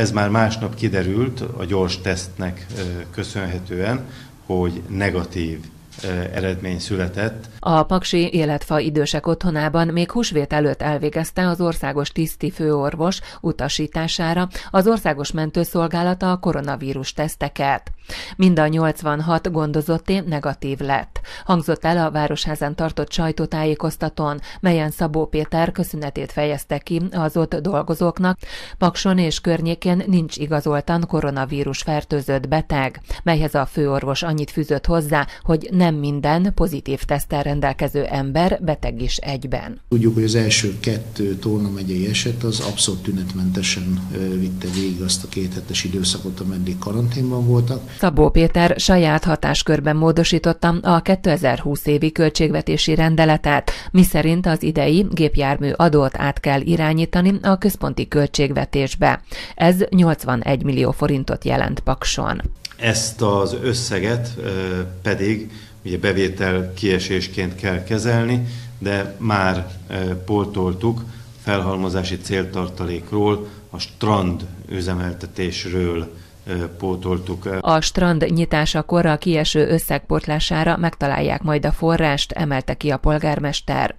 Ez már másnap kiderült a gyors tesztnek köszönhetően, hogy negatív eredmény született. A Paksi Életfa idősek otthonában még húsvét előtt elvégezte az országos tiszti főorvos utasítására az országos mentőszolgálata a koronavírus teszteket. Mind a 86 gondozotté negatív lett. Hangzott el a Városházán tartott sajtótájékoztatón, melyen Szabó Péter köszönetét fejezte ki az ott dolgozóknak. Pakson és környékén nincs igazoltan koronavírus fertőzött beteg, melyhez a főorvos annyit fűzött hozzá, hogy nem minden pozitív tesztel rendelkező ember beteg is egyben. Tudjuk, hogy az első kettő Tolna megyei eset az abszolút tünetmentesen vitte végig azt a kéthetes időszakot, ameddig karanténban voltak. Szabó Péter saját hatáskörben módosította a 2020 évi költségvetési rendeletet, miszerint az idei gépjármű adót át kell irányítani a központi költségvetésbe. Ez 81 millió forintot jelent Pakson. Ezt az összeget pedig ugye bevétel kiesésként kell kezelni, de már pótoltuk felhalmozási céltartalékról, a strand üzemeltetésről pótoltuk. A strand nyitásakor a kieső összegportlására megtalálják majd a forrást, emelte ki a polgármester.